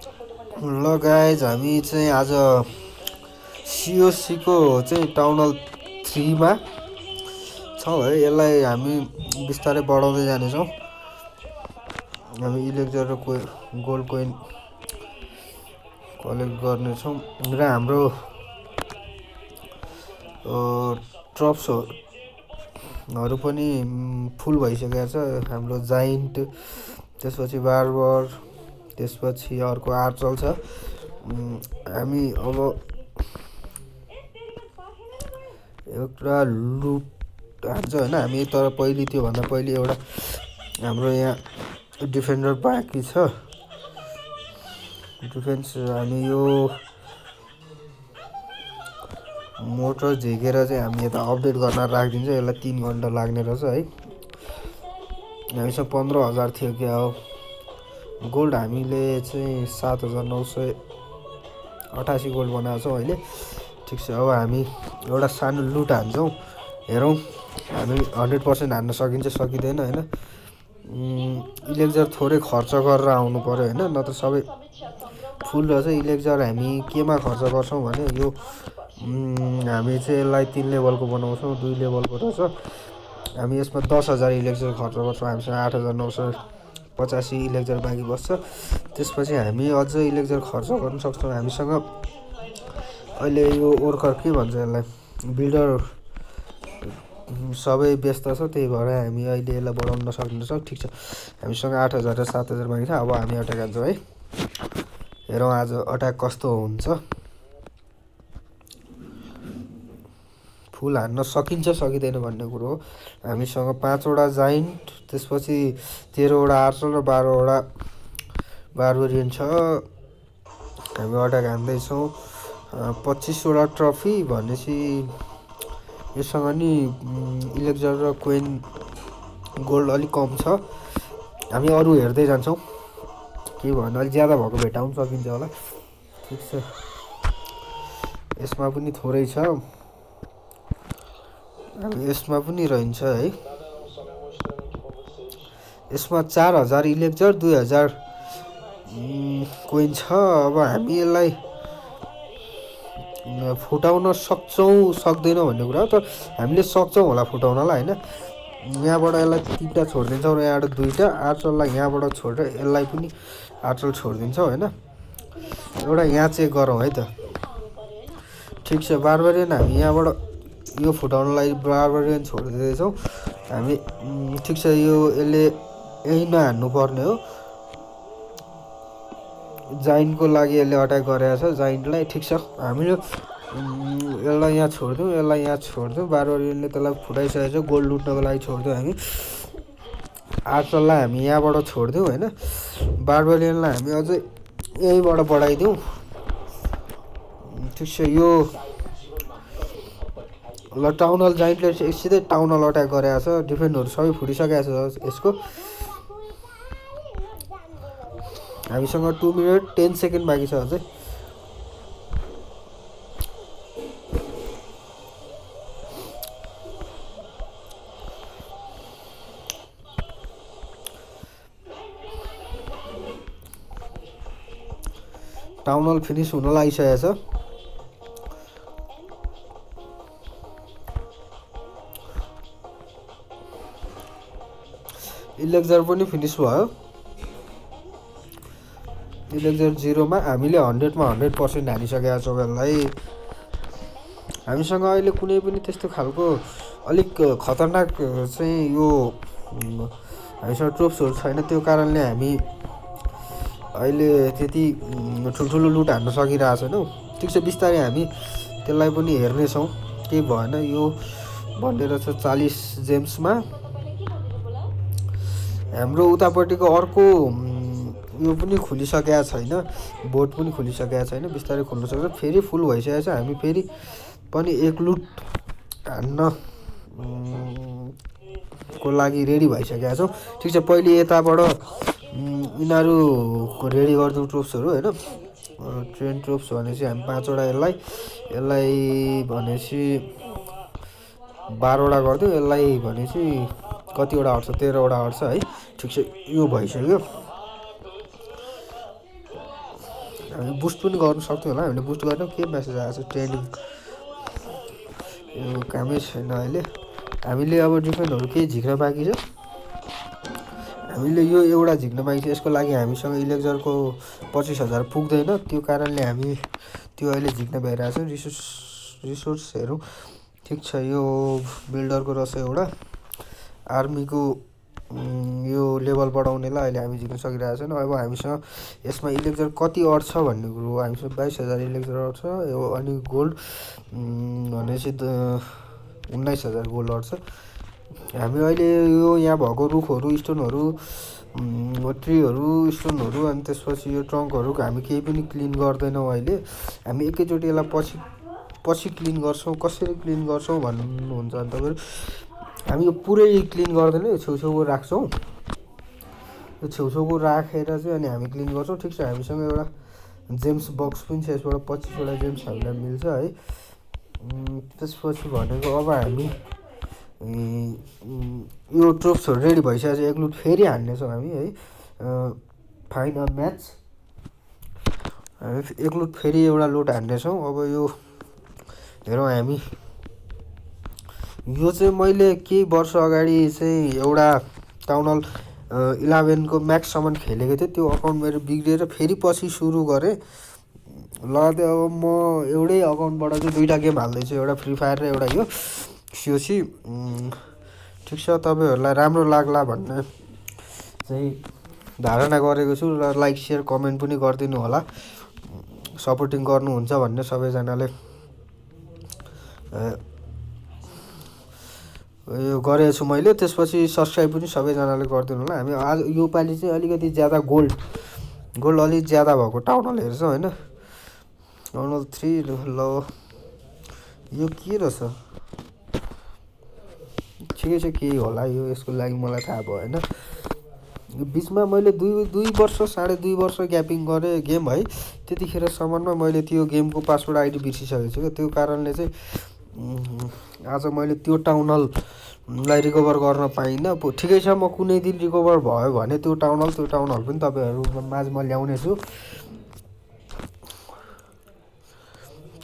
ल गाइज हामी चाहिँ आज सिओसीको चाहिँ टाउन हल थ्रीमा छौँ है। यसलाई हामी बिस्तारै बढाउँदै जानेछौँ। हामी इलेक्टर र को गोल्ड कोइन कलेक्ट गर्नेछौँ र हाम्रो ट्रप्सहरू पनि फुल भइसकेको छ। हाम्रो जाइन्ट त्यसपछि बारबर त्यसपछि अर्को आर्चल छ। हामी अब एउटा लुट हान्छ होइन हामी तर पहिले त्योभन्दा पहिले एउटा हाम्रो यहाँ डिफेन्डर बाँकी छ। डिफेन्स हामी यो मोटर झिकेर चाहिँ हामी यता अपडेट गर्न राखिदिन्छ। यसलाई तिन घन्टा लाग्ने रहेछ है। हामीसँग पन्ध्र हजार थियो क्या हो। गोल्ड हामीले चाहिँ सात हजार नौ सय अठासी गोल्ड बनाएको छौँ अहिले। ठिक छ अब हामी एउटा सानो लुट हान्छौँ हेरौँ। हामी हन्ड्रेड पर्सेन्ट हान्न सकिन्छ सकिँदैन होइन? इलेक्जर थोरै खर्च गरेर आउनु पऱ्यो होइन? नत्र सबै फुल रहेछ इलेक्जर हामी केमा खर्च गर्छौँ भने यो हामी चाहिँ यसलाई तिन लेभलको बनाउँछौँ दुई लेभलको रहेछ। हामी यसमा दस हजार इलेक्जर खर्च गर्छौँ हामीसँग आठ हजार नौ सय पचासी इलेक्जर बाँकी बस्छ। त्यसपछि हामी अझ इलेक्जर खर्च गर्न सक्छौँ हामीसँग। अहिले यो वर्कर के भन्छ यसलाई? बिल्डर सबै व्यस्त छ त्यही भएर हामी अहिले यसलाई बढाउन सक्नेछौँ ठिक छ। हामीसँग आठ हजार र सात हजार बाँकी छ। अब हामी अट्याक हान्छौँ है। हेरौँ आज अट्याक कस्तो हुन्छ। फुल हान्न सकिन्छ सकिँदैन भन्ने कुरो हो। हामीसँग पाँचवटा जाइन्ट त्यसपछि तेह्रवटा आर्चल र बाह्रवटा बारबेरियन छ। हामी अट्याक हान्दैछौँ। पच्चिसवटा ट्रफी भनेपछि योसँग नि इलेक्जर र क्वेन गोल्ड अलिक कम छ। हामी अरू हेर्दै जान्छौँ। के भन्नु अलिक ज्यादा भएको भेटाउनु सकिन्छ होला। ठिक छ। यसमा पनि थोरै छ। यसमा पनि रहन्छ है। यसमा चार हजार इलेक्जर दुई हजार कोइन छ। अब हामी यसलाई फुटाउन सक्छौँ सक्दैनौँ भन्ने कुरा हो तर हामीले सक्छौँ होला फुटाउनलाई होइन। यहाँबाट यसलाई तिनवटा छोडिदिन्छौँ र यहाँबाट दुईवटा आर्चललाई यहाँबाट छोडेर यसलाई पनि आर्चल छोडिदिन्छौँ होइन। एउटा यहाँ चेक गरौँ है त। ठिक छ बारबारियन हामी यहाँबाट यो फुटाउनलाई बारबारियन छोडिदिँदैछौँ हामी ठिक छ यो यसले यहीँमा हान्नुपर्ने हो। जाइन्टको लागि यसले अट्याक गरेको छ। जाइन्टलाई ठिक छ। हामीले यसलाई यहाँ छोडिदिउँ यसलाई यहाँ छोडिदिउँ बारबारियनले त्यसलाई फुटाइसकेको छ। गोल्ड लुट्नको लागि छोडिदिउँ हामी। आर्चललाई हामी यहाँबाट छोडिदिउँ होइन? बारबारियनलाई हामी अझै यहीँबाट बढाइदिउँ। ठिक छ यो ल टाउन हल जाइन्टले सिधै टाउन हल अट्याक गरेको छ। डिफेन्डहरू सबै फुटिसकेको छ यसको। हामीसँग टु मिनट टेन सेकेन्ड बाँकी छ अझै। हल फिनिस हुन लागिसकेको छ। इलेक्जर पनि फिनिस भयो। इलेक्जर जिरोमा हामीले हन्ड्रेडमा हन्ड्रेड पर्सेन्ट हानिसकेका छौँ यसलाई। हामीसँग अहिले कुनै पनि त्यस्तो खालको अलिक खतरनाक चाहिँ यो हामीसँग ट्रोप्सहरू छैन। त्यो कारणले हामी अहिले त्यति ठुल्ठुलो लुट हान्न सकिरहेको छैनौँ। ठिक छ बिस्तारै हामी त्यसलाई पनि हेर्नेछौँ। केही भएन। यो भन्ने रहेछ चालिस जेम्समा हाम्रो उतापट्टिको अर्को यो पनि खुलिसकेको छैन। बोट पनि खुलिसकेको छैन बिस्तारै खोल्न सक्छ। फेरि फुल भइसकेको छ। हामी फेरि पनि एक लुट हान्न को लागि रेडी भइसकेका छौँ। ठिक छ पहिले यताबाट यिनीहरूको रेडी गरिदिउँ ट्रोप्सहरू होइन? ट्रेन ट्रोप्स भनेपछि हामी पाँचवटा यसलाई यसलाई भनेपछि बाह्रवटा गरिदिउँ। यसलाई भनेपछि कतिवटा हट्छ? तेह्रवटा हट्छ है? ठिक छ यो भइसक्यो। हामी बुस्ट पनि गर्नु सक्थ्यौँ होला हामीले बुस्ट गरेनौँ के मेसेज आएको छ ट्रेनिङ यो कामै छैन अहिले। हामीले अब डिफेन्डहरू केही झिक्न बाँकी छ हामीले यो एउटा झिक्न बाँकी छ यसको लागि हामीसँग इलेक्जरको पच्चिस हजार पुग्दैन। त्यो कारणले हामी त्यो अहिले झिक्न भइरहेको छ। रिसोर्स रिसोर्सहरू ठिक छ यो बिल्डरको रहेछ एउटा। आर्मीको यो लेभल बढाउनेलाई अहिले हामी जित्न सकिरहेको छैन अब हामीसँग यसमा इलेक्जर कति अट्छ भन्ने कुरो हामीसँग बाइस हजार इलेक्जर अट्छ यो अनि गोल्ड भनेपछि उन्नाइस हजार गोल्ड अट्छ हामी अहिले यो यहाँ भएको रुखहरू स्टोनहरू ट्रीहरू स्टोनहरू अनि त्यसपछि यो ट्रङ्कहरू हामी केही पनि क्लिन गर्दैनौँ अहिले। हामी एकैचोटि यसलाई पछि पछि क्लिन गर्छौँ कसरी क्लिन गर्छौँ भन्नुहुन्छ भने तपाईँहरू हामी यो पुरै क्लिन गर्दैन यो छेउछेउको राख्छौँ। यो छेउछेउको राखेर चाहिँ अनि हामी क्लिन गर्छौँ। ठिक छ हामीसँग एउटा जेम्स बक्स पनि छ यसबाट पच्चिसवटा जेम्स हामीलाई मिल्छ है। त्यसपछि भनेको अब हामी यो ट्रोप्सहरू रेडी भइसकेको छ एक लुट फेरि हान्नेछौँ हामी है। Final match. हामी एक लुट फेरि एउटा लुट हान्नेछौँ। अब यो हेरौँ हामी। यो चाहिँ मैले केही वर्ष अगाडि चाहिँ एउटा टाउन हल इलेभेनको म्याक्ससम्म खेलेको थिएँ। त्यो अकाउन्ट मेरो बिग्रिएर फेरि पछि सुरु गरेँ। लगाउँदै अब म एउटै अकाउन्टबाट चाहिँ दुइटा गेम हाल्दैछु। एउटा फ्री फायर र एउटा यो सिओसी ठिक छ तपाईँहरूलाई राम्रो लाग्ला भन्ने चाहिँ धारणा गरेको छु र लाइक सेयर कमेन्ट पनि गरिदिनु होला। सपोर्टिङ गर्नुहुन्छ भन्ने सबैजनाले। गरेको छु मैले त्यसपछि सब्सक्राइब पनि सबैजनाले गरिदिनु होला। हामी आज योपालि चाहिँ अलिकति ज्यादा गोल्ड गोल्ड अलिक ज्यादा भएको टाउन हल हेर्छ होइन। टाउन हल थ्री ल यो के रहेछ? ठिकै छ के होला यो यसको लागि मलाई थाहा भयो होइन। बिचमा मैले दुई दुई वर्ष साढे दुई वर्ष ग्यापिङ गरेँ गेम है। त्यतिखेरसम्ममा मैले त्यो गेमको पासवर्ड आइडी बिर्सिसकेको छु। त्यो कारणले चाहिँ आज मैले त्यो टाउन हललाई रिकभर गर्न पाइनँ। ठिकै छ म कुनै दिन रिकभर भयो भने त्यो टाउन हल त्यो टाउन हल पनि तपाईँहरू माझमा ल्याउने छु।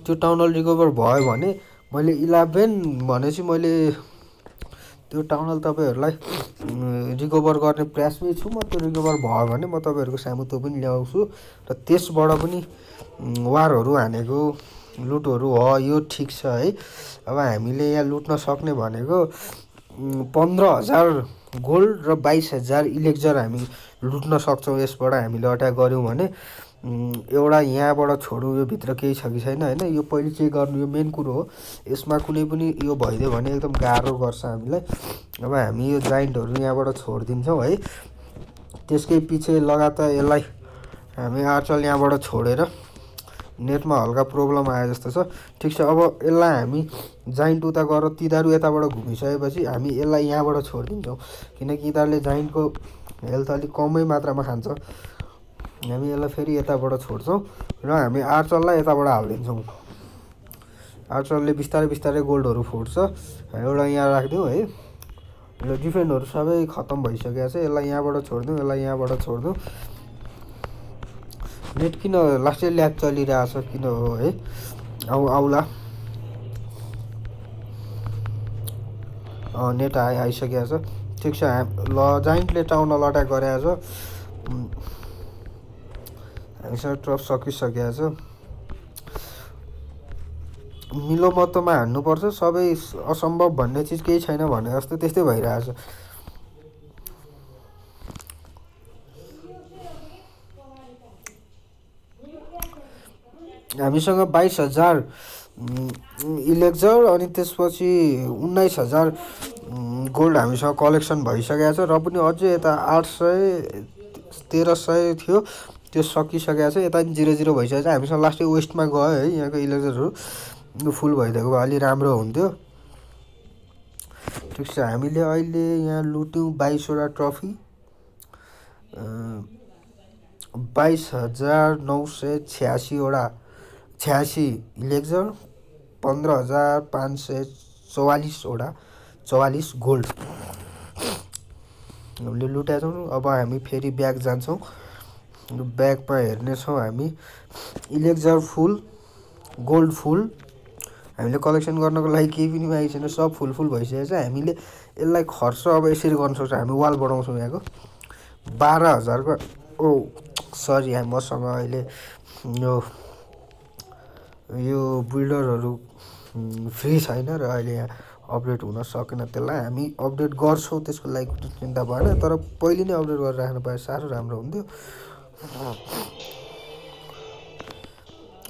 त्यो टाउन हल रिकभर भयो भने मैले इलेभेन भनेपछि मैले त्यो टाउन हल तपाईँहरूलाई रिकभर गर्ने प्रयासमै छु। म त्यो रिकभर भयो भने म तपाईँहरूको सामु त्यो पनि ल्याउँछु। र त्यसबाट पनि वारहरू हानेको लुटहरू हो यो ठिक छ है। अब हामीले यहाँ लुट्न सक्ने भनेको पन्ध्र हजार गोल्ड र बाइस हजार इलेक्जर हामी लुट्न सक्छौँ यसबाट हामीले अट्याक गऱ्यौँ भने एउटा यहाँबाट छोडौँ यो भित्र केही छ कि छैन होइन? यो पहिले चेक गर्नु यो मेन कुरो हो। यसमा कुनै पनि यो भइदियो भने एकदम गाह्रो गर्छ हामीलाई। अब हामी यो जाइन्टहरू यहाँबाट छोडिदिन्छौँ है। त्यसकै पछि लगातार यसलाई हामी आर्चल यहाँबाट छोडेर नेटमा हल्का प्रब्लम आयो जस्तो छ। ठिक छ अब यसलाई हामी जाइन्ट उता गएर तिनीहरू यताबाट घुमिसकेपछि हामी यसलाई यहाँबाट छोडिदिन्छौँ। किनकि यिनीहरूले जाइन्टको हेल्थ अलिक कमै मात्रामा खान्छ। हामी यसलाई फेरि यताबाट छोड्छौँ र हामी आर्चललाई यताबाट हालिदिन्छौँ। आर्चलले बिस्तारै बिस्तारै गोल्डहरू फुट्छ। एउटा यहाँ राखिदिउँ है। र डिफेन्डहरू सबै खत्तम भइसकेको छ। यसलाई यहाँबाट छोडिदिउँ यसलाई यहाँबाट छोडिदिउँ। नेट किन लास्टै ल्याग चलिरहेछ किन हो है? आउ आउला। नेट आइ आइसकेको छ। ठिक छ ल जाइन्टले टाउन अट्याक गरेको छ। हामीसँग ट्रफ सकिसकेको छ। मिलो हान्नुपर्छ। सबै असम्भव भन्ने चिज केही छैन भने जस्तो त्यस्तै भइरहेछ। हामीसँग बाइस हजार इलेक्जर अनि त्यसपछि उन्नाइस हजार गोल्ड हामीसँग कलेक्सन भइसकेको छ र पनि अझै यता आठ सय तेह्र सय थियो त्यो सकिसकेको छ। यता पनि जिरो जिरो भइसकेको छ। हामीसँग लास्टै वेस्टमा गयो है यहाँको इलेक्जरहरू। फुल भइदिएको भए अलि राम्रो हुन्थ्यो। ठिक छ हामीले अहिले यहाँ लुट्यौँ बाइसवटा ट्रफी। बाइस हजार नौ सय छ्यासीवटा। छ्यासी इलेक्जर पन्ध्र हजार पाँच सय चौवालिसवटा चौवालिस गोल्ड। हामीले लुटेका छौँ। अब हामी फेरि ब्याग जान्छौँ। ब्यागमा हेर्नेछौँ हामी। इलेक्जर फुल गोल्ड फुल। हामीले कलेक्सन गर्नको लागि केही पनि बाँकी छैन। सब फुल फुल भइसकेको छ हामीले यसलाई खर्च अब यसरी गर्न सक्छौँ। हामी वाल बढाउँछौँ यहाँको। बाह्र हजारको ओ सरी मसँग अहिले यो यो बिल्डरहरू फ्री छैन र अहिले यहाँ अपडेट हुन सकेन। त्यसलाई हामी अपडेट गर्छौँ त्यसको लागि चिन्ता भएन तर पहिले नै अपडेट गरेर राख्नु पाए साह्रो राम्रो हुन्थ्यो।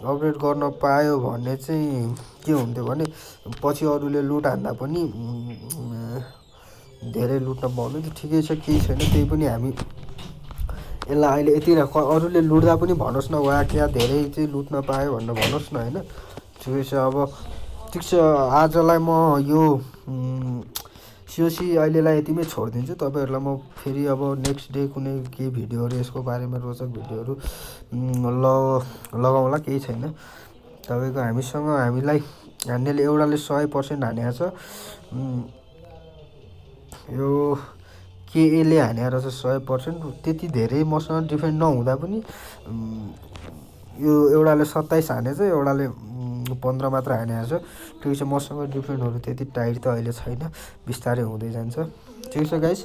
अपडेट गर्न पायो भने चाहिँ के हुन्थ्यो भने पछि अरूले लुट हान्दा पनि धेरै लुट्न पाउँदैन। थियो ठिकै छ केही छैन त्यही पनि हामी यसलाई अहिले यति अरूले लुट्दा पनि भन्नुहोस् न वा क्या धेरै चाहिँ लुट्न पायो भनेर भन्नुहोस् न होइन? ठिकै छ अब ठिक छ आजलाई म यो सिओसी अहिलेलाई यतिमै छोडिदिन्छु। तपाईँहरूलाई म फेरि अब नेक्स्ट डे कुनै केही भिडियोहरू यसको बारेमा रोचक भिडियोहरू ल लगाउँला केही छैन। तपाईँको हामीसँग हामीलाई हान्नेले एउटाले सय पर्सेन्ट हानेको छ। यो केएले हानेर छ सय पर्सेन्ट त्यति धेरै मसँग डिफेन्ड नहुँदा पनि यो एउटाले सत्ताइस हानेछ एउटाले पन्ध्र मात्र हानेको छ। ठिक छ मसँग डिफेन्डहरू त्यति टाइट त अहिले छैन बिस्तारै हुँदै जान्छ। ठिक छ गाइस